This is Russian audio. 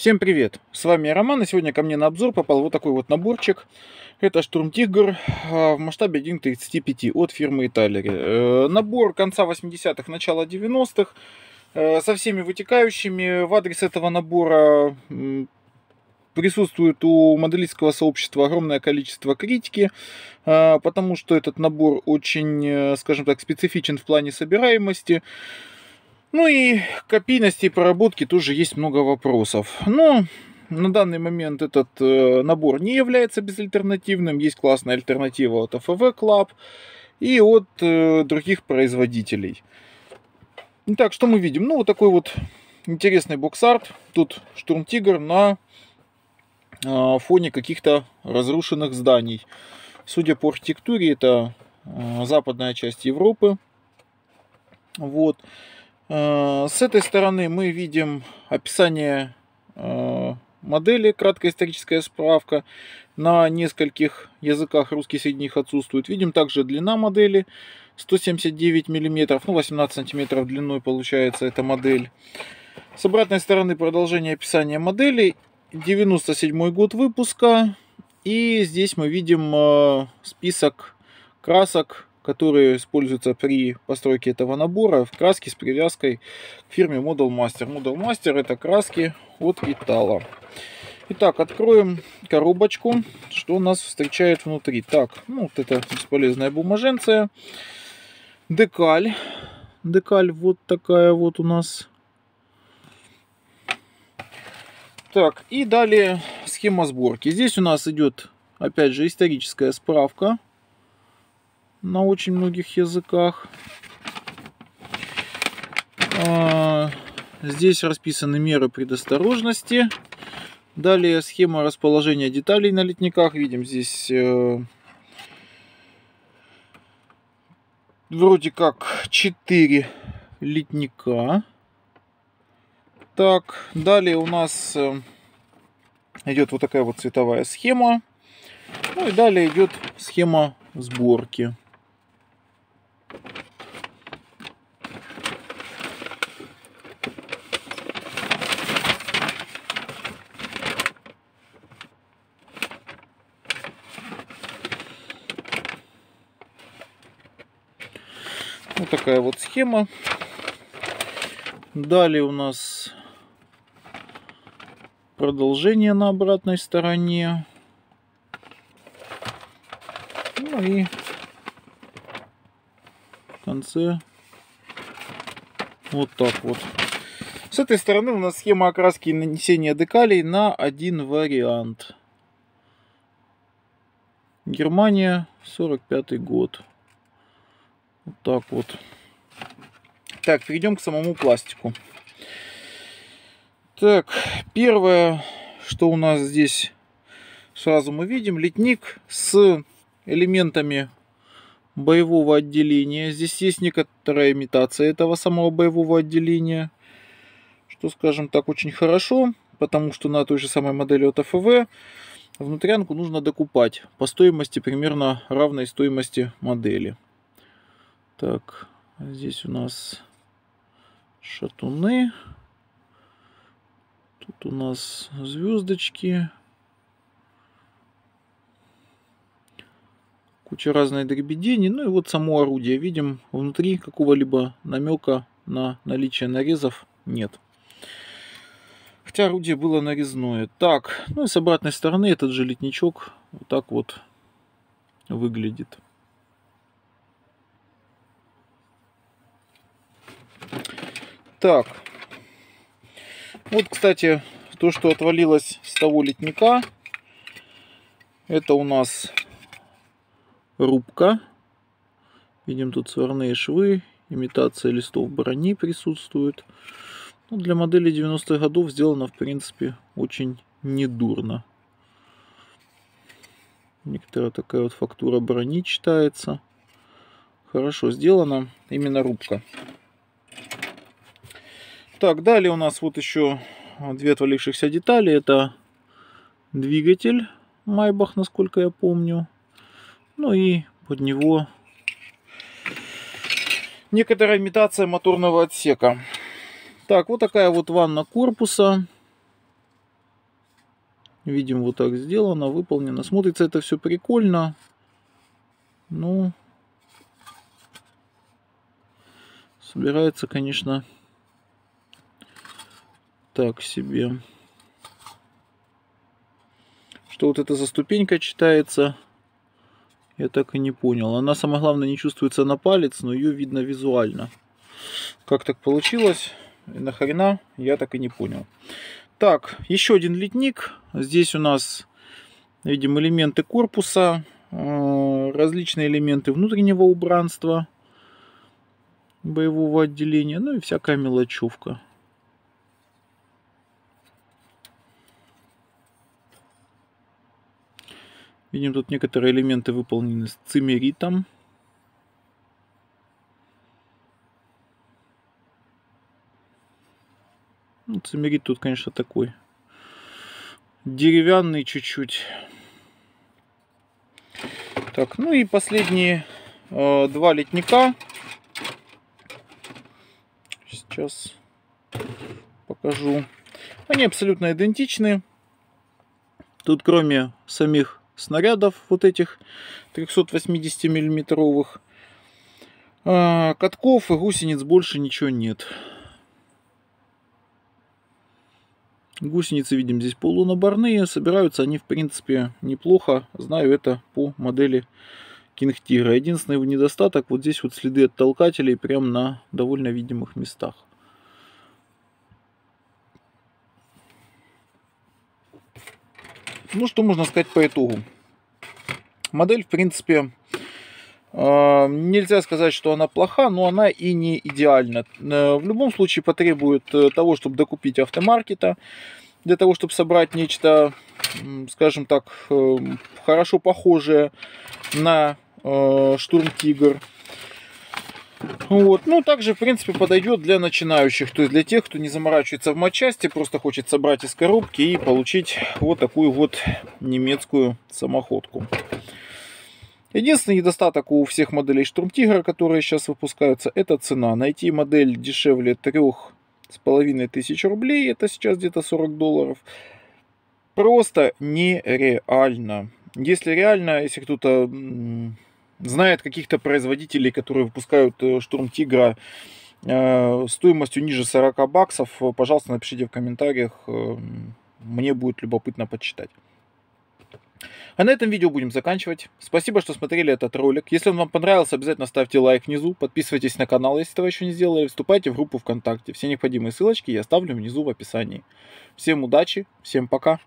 Всем привет! С вами Роман, и сегодня ко мне на обзор попал вот такой вот наборчик. Это Штурм Тигр в масштабе 1.35 от фирмы Италери. Набор конца 80-х, начала 90-х, э, со всеми вытекающими. В адрес этого набора присутствует у моделистского сообщества огромное количество критики, э, потому что этот набор очень, э, скажем так, специфичен в плане собираемости. Ну и копийности и проработки тоже есть много вопросов. Но на данный момент этот э, набор не является безальтернативным. Есть классная альтернатива от FV Club и от э, других производителей. Итак, что мы видим? Ну, вот такой вот интересный бокс-арт. Тут Штурм Тигр на э, фоне каких-то разрушенных зданий. Судя по архитектуре, это э, западная часть Европы. Вот. Э, с этой стороны мы видим описание э, модели, краткая историческая справка. На нескольких языках русский среди них отсутствует. Видим также длина модели 179 мм, ну 18 сантиметров длиной получается эта модель. С обратной стороны продолжение описания модели. 97 год выпуска. И здесь мы видим э, список красок которые используются при постройке этого набора в краске с привязкой к фирме Model Master. Model Master это краски от Итала. Итак, откроем коробочку, что нас встречает внутри. Так, ну вот это бесполезная бумаженция. Декаль. Декаль вот такая вот у нас. Так, и далее схема сборки. Здесь у нас идет, опять же, историческая справка на очень многих языках. А, здесь расписаны меры предосторожности. Далее схема расположения деталей на литниках. Видим здесь э, вроде как 4 литника. Так, далее у нас э, идет вот такая вот цветовая схема. Ну и далее идет схема сборки. Вот такая вот схема. Далее у нас продолжение на обратной стороне. Ну и в конце вот так вот. С этой стороны у нас схема окраски и нанесения декалей на один вариант. Германия, 45 год. Вот так вот. Так, перейдем к самому пластику. Так, первое, что у нас здесь сразу мы видим, литник с элементами боевого отделения. Здесь есть некоторая имитация этого самого боевого отделения, что, скажем так, очень хорошо, потому что на той же самой модели от АФВ внутрянку нужно докупать по стоимости примерно равной стоимости модели. Так, здесь у нас шатуны. Тут у нас звездочки. Куча разной дребедени. Ну и вот само орудие. Видим, внутри какого-либо намека на наличие нарезов нет. Хотя орудие было нарезное. Так, ну и с обратной стороны этот же литничок вот так вот выглядит. Так. Вот, кстати, то, что отвалилось с того литника, это у нас рубка. Видим тут сварные швы, имитация листов брони присутствует. Ну, для модели 90-х годов сделано, в принципе, очень недурно. Некоторая такая вот фактура брони читается. Хорошо сделано. Именно рубка. Так, далее у нас вот еще две отвалившихся детали. Это двигатель Майбах, насколько я помню. Ну и под него некоторая имитация моторного отсека. Так, вот такая вот ванна корпуса. Видим, вот так сделано, выполнено. Смотрится это все прикольно. Ну, собирается, конечно, так себе. Что вот это за ступенька читается, я так и не понял. Она, самое главное, не чувствуется на палец, но ее видно визуально. Как так получилось? И нахрена? Я так и не понял. Так, еще один литник. Здесь у нас, видим, элементы корпуса, э, различные элементы внутреннего убранства, боевого отделения, ну и всякая мелочевка. Видим, тут некоторые элементы выполнены с цимеритом. Ну, цимерит тут, конечно, такой деревянный чуть-чуть. Так, ну и последние э, два летника. Сейчас покажу. Они абсолютно идентичны. Тут кроме самих снарядов вот этих 380 миллиметровых э, катков и гусениц больше ничего нет. Гусеницы, видим, здесь полунаборные. Собираются они, в принципе, неплохо. Знаю это по модели Tiger. Единственный недостаток, вот здесь вот следы от толкателей прям на довольно видимых местах. Ну, что можно сказать по итогу? Модель, в принципе, э, нельзя сказать, что она плоха, но она и не идеальна. Э, в любом случае потребует э, того, чтобы докупить автомаркета, для того, чтобы собрать нечто, скажем так, хорошо похожее на Штурм Тигр. Вот. Ну, также, в принципе, подойдет для начинающих, то есть для тех, кто не заморачивается в матчасти, просто хочет собрать из коробки и получить вот такую вот немецкую самоходку. Единственный недостаток у всех моделей Штурмтигра, которые сейчас выпускаются, это цена. Найти модель дешевле трех с половиной тысяч рублей, это сейчас где-то 40 долларов, просто нереально. Если реально, если кто-то знает каких-то производителей, которые выпускают э, Штурм Тигра э, стоимостью ниже 40 баксов, пожалуйста, напишите в комментариях, э, мне будет любопытно почитать. А на этом видео будем заканчивать. Спасибо, что смотрели этот ролик. Если он вам понравился, обязательно ставьте лайк внизу. Подписывайтесь на канал, если этого еще не сделали. Вступайте в группу ВКонтакте. Все необходимые ссылочки я оставлю внизу в описании. Всем удачи, всем пока.